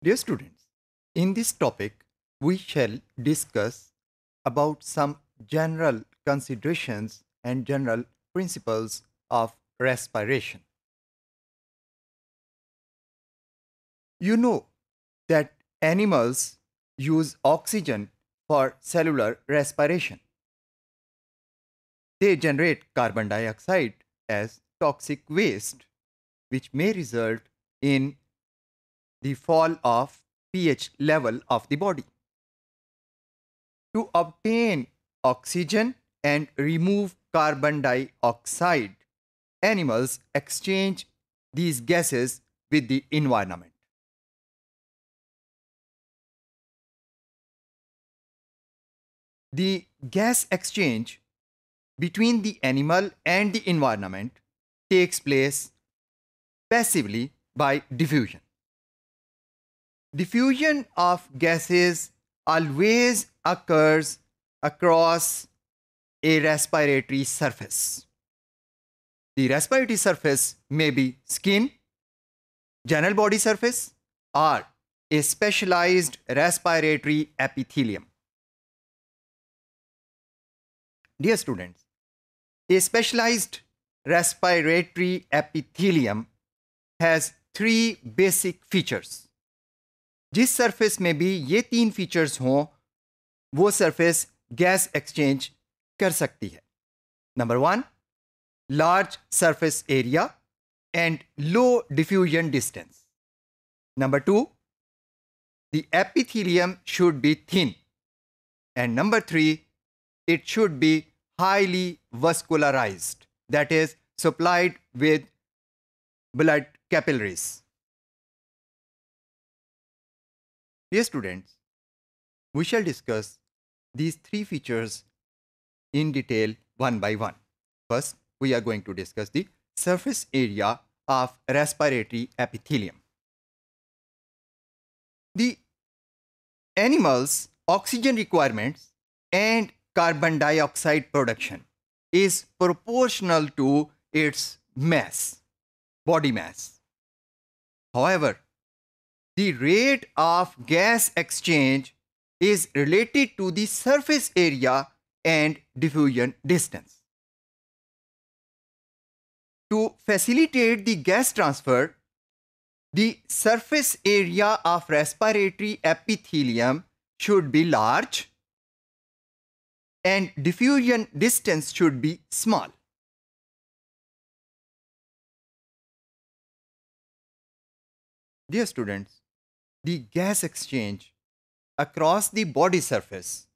Dear students, in this topic, we shall discuss about some general considerations and general principles of respiration. You know that animals use oxygen for cellular respiration. They generate carbon dioxide as toxic waste, which may result in the fall of pH level of the body. To obtain oxygen and remove carbon dioxide, animals exchange these gases with the environment. The gas exchange between the animal and the environment takes place passively by diffusion. Diffusion of gases always occurs across a respiratory surface. The respiratory surface may be skin, general body surface, or a specialized respiratory epithelium. Dear students, a specialized respiratory epithelium has three basic features. जिस surface में भी ये तीन features हों, वो surface gas exchange कर सकती है। Number one large surface area and low diffusion distance number two the epithelium should be thin and number three it should be highly vascularise that is supplied with blood capillaries Dear students, we shall discuss these three features in detail one by one. First, we are going to discuss the surface area of respiratory epithelium. The animal's oxygen requirements and carbon dioxide production is proportional to its mass, body mass. However, the rate of gas exchange is related to the surface area and diffusion distance. To facilitate the gas transfer, the surface area of respiratory epithelium should be large and diffusion distance should be small. Dear students, the gas exchange across the body surface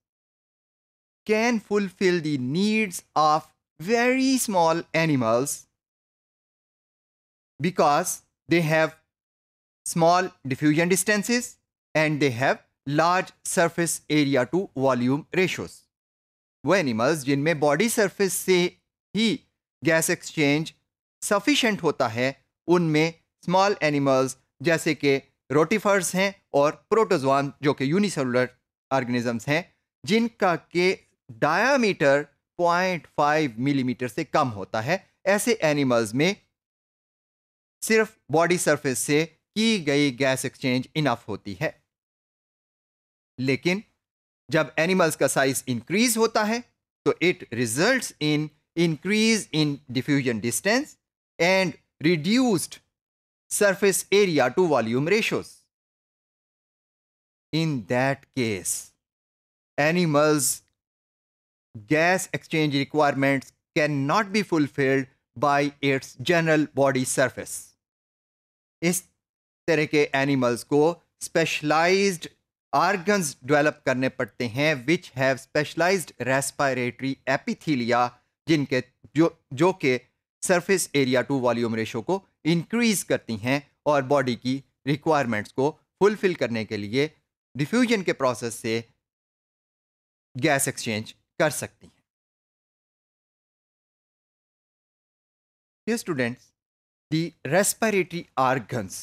can fulfill the needs of very small animals because they have small diffusion distances and they have large surface area to volume ratios. वो animals जिनमें body surface से ही gas exchange sufficient होता है उनमें small animals जैसे कि rotifers हैं और प्रोटोजोआन, जो कि यूनिसेलुलर ऑर्गेनिजम्स हैं, जिनका के डायामीटर 0.5 मिलीमीटर mm से कम होता है। ऐसे एनिमल्स में सिर्फ़ बॉडी सरफेस से की गई गैस एक्सचेंज इनफ होती है। लेकिन जब एनिमल्स का साइज़ इंक्रीज होता है तो it results in increase in diffusion distance and reduced surface area to volume ratios. In that case, animals' gas exchange requirements cannot be fulfilled by its general body surface. इस तरह के animals को specialised organs develop करने पड़ते हैं which have specialised respiratory epithelia जिनके जो जो के surface area to volume ratio को इंक्रीज करती हैं और बॉडी की रिक्वायरमेंट्स को फुलफिल करने के लिए डिफ्यूजन के प्रोसेस से गैस एक्सचेंज कर सकती हैं Dear students, the respiratory organs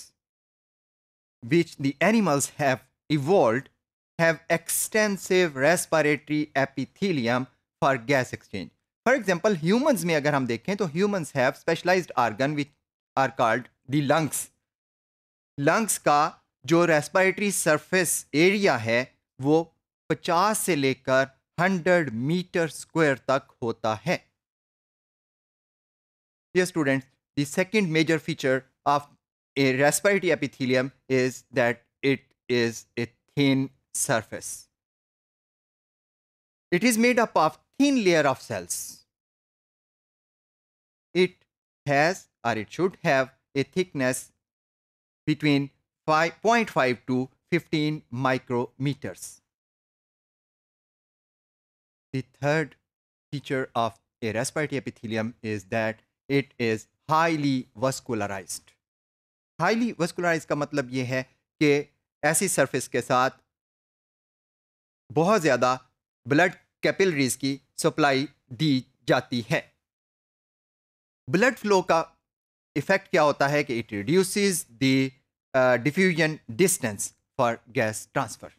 which the animals have evolved have extensive respiratory epithelium for gas exchange. For example, humans में अगर हम देखें तो humans have specialized organ which are called the lungs lungs का जो रेस्पिरेटरी सरफेस एरिया है वो 50 से लेकर 100 मीटर स्क्वायर तक होता है students, the second major feature of a respiratory epithelium is that it is a thin surface. It is made up of thin layer of cells. It has or it should have a thickness between 5.5 to 15 micrometers. The third feature of a respiratory epithelium is that it is highly vascularized. Highly vascularized का मतलब ये है कि ऐसी surface के साथ बहुत ज़्यादा ब्लड कैपिलरीज की सप्लाई दी जाती है ब्लड फ्लो का इफ़ेक्ट क्या होता है कि it reduces the diffusion distance for gas transfer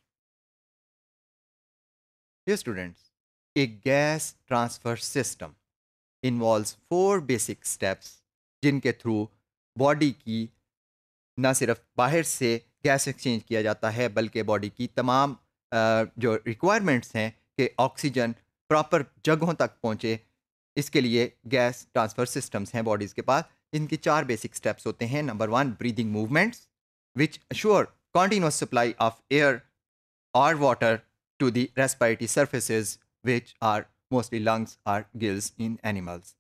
students A gas transfer system involves four basic steps जिनके थ्रू बॉडी की न सिर्फ़ बाहर से गैस एक्सचेंज किया जाता है, बल्कि बॉडी की तमाम जो रिक्वायरमेंट्स हैं कि ऑक्सीजन प्रॉपर जगहों तक पहुँचे, इसके लिए गैस ट्रांसफ़र सिस्टम्स हैं बॉडीज़ के पास। इनके चार बेसिक स्टेप्स होते हैं। Number one breathing movements which assure continuous supply of air और water to the respiratory surfaces which are mostly lungs or gills in animals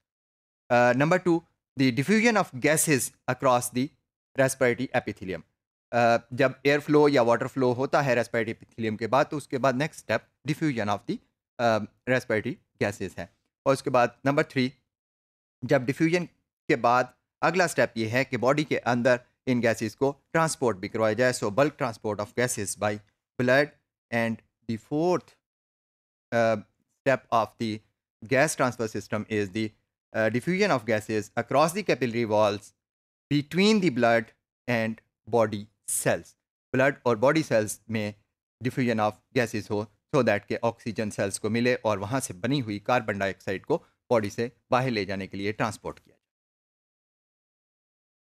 number two the diffusion of gases across the respiratory epithelium जब air flow या water flow होता है respiratory epithelium के बाद तो उसके बाद next step diffusion of the respiratory gases है। और उसके बाद नंबर थ्री जब डिफ्यूजन के बाद अगला स्टेप ये है कि बॉडी के अंदर इन गैसेस को ट्रांसपोर्ट भी करवाया जाए so bulk transport of gases by blood and the fourth step of the gas transfer system is the diffusion of gases across the capillary walls between the blood and body cells blood और body cells में diffusion of gases हो so so that के oxygen cells को मिले और वहाँ से बनी हुई कार्बन डाइऑक्साइड को बॉडी से बाहर ले जाने के लिए ट्रांसपोर्ट किया